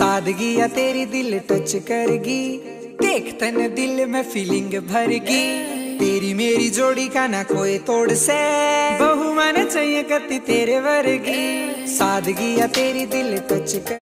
सादगी या तेरी दिल टच करगी। देख तन दिल में फीलिंग भरगी। तेरी मेरी जोड़ी का ना कोई तोड़ से। बहु मन चाहिए कति तेरे वर्गी। सादगी या तेरी दिल टच कर